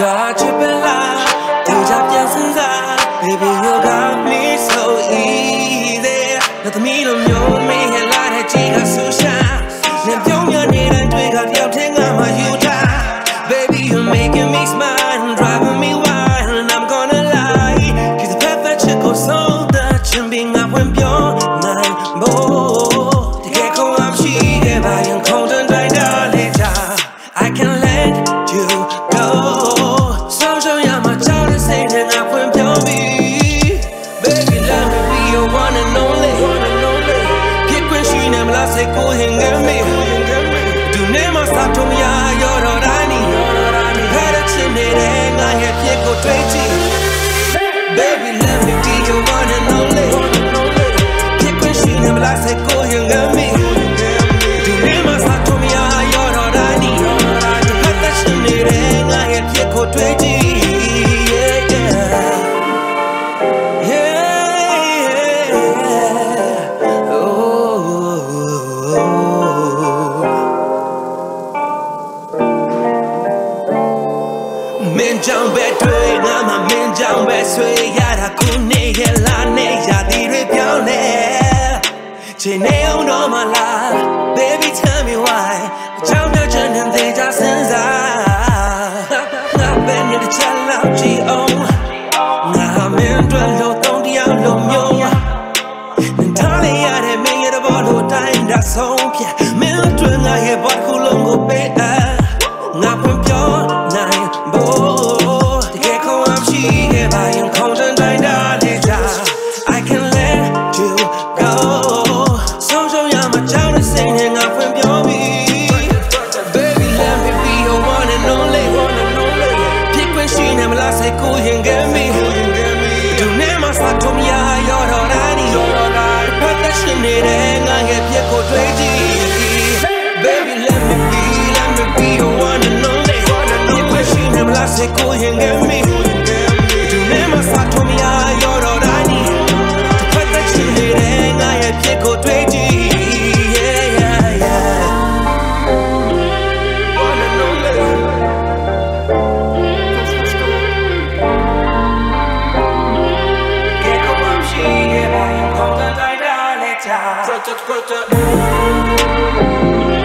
ဒါချစ်ပလားဒီကြပြန်စင်စား baby you got me so easy ငါသမီးလိုမျိုးမင်းရဲ့လာတဲ့ချီကဆူရှာနေပြုံးရနေတဲ့တွေ့ကပြောက် မင်းကြောင့်ပဲတွေ့ငါမှမင်းကြောင့်ပဲဆွေရတာခုနေရဲ့လာနေရသည်တွေပြောင်းနေချိန်နေအောင်တော့မလား baby tell me why အကြောင်းပြောချင်တဲ့ just စဉ်းစားငါပဲနဲ့ချက်လောက်ကြည့်အောင်ငါမင်းတို့လို့တုံးတရားလို့မျိုးနင်ထားရတဲ့မင်းရဲ့ဘောလို့တိုင်းဒါဆုံး 짓고 행금이 두 내 마사 토미야 열어라니 활딱신 일에 나의 피고 되지 Protect, protect.